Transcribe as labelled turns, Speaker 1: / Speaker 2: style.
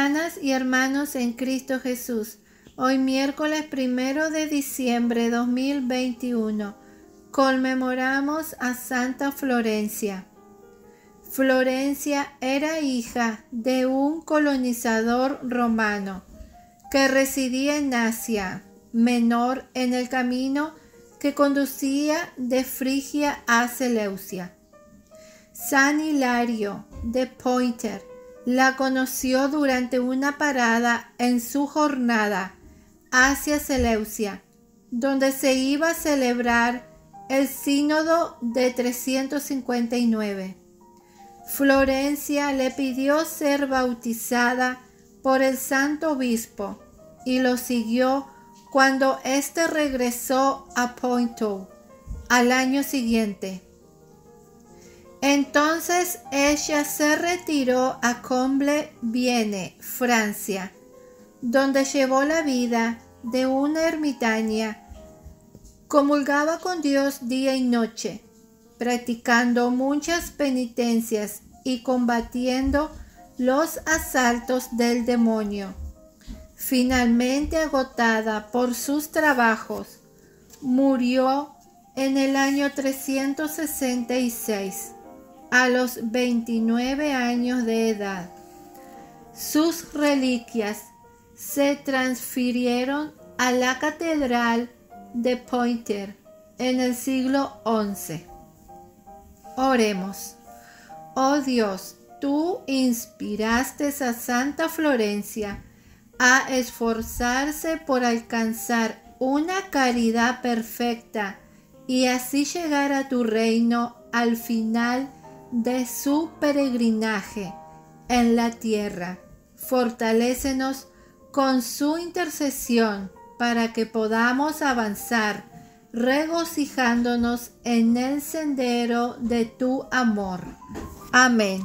Speaker 1: Hermanas y hermanos en Cristo Jesús, hoy miércoles primero de diciembre 2021 conmemoramos a Santa Florencia. Florencia era hija de un colonizador romano que residía en Asia Menor en el camino que conducía de Frigia a Seleucia. San Hilario de Pointer la conoció durante una parada en su jornada hacia Seleucia, donde se iba a celebrar el sínodo de 359. Florencia le pidió ser bautizada por el santo obispo y lo siguió cuando éste regresó a Pointou al año siguiente. Entonces ella se retiró a Comble-Vienne, Francia, donde llevó la vida de una ermitaña. Comulgaba con Dios día y noche, practicando muchas penitencias y combatiendo los asaltos del demonio. Finalmente agotada por sus trabajos, murió en el año 366 a los 29 años de edad. Sus reliquias se transfirieron a la Catedral de Poitiers en el siglo XI. Oremos. Oh Dios, tú inspiraste a Santa Florencia a esforzarse por alcanzar una caridad perfecta y así llegar a tu reino al final de su peregrinaje en la tierra. Fortalécenos con su intercesión para que podamos avanzar regocijándonos en el sendero de tu amor. Amén.